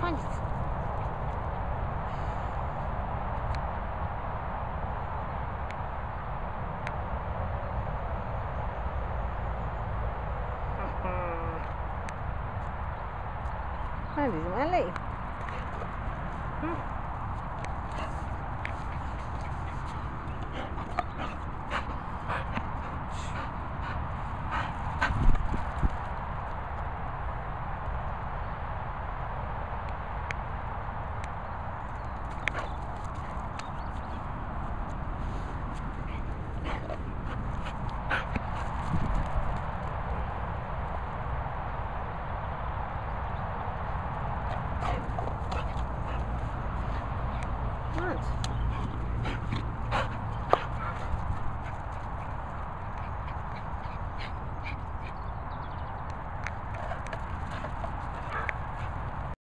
Koniec. Aha. Ale, ale. Hmm. hmm. です。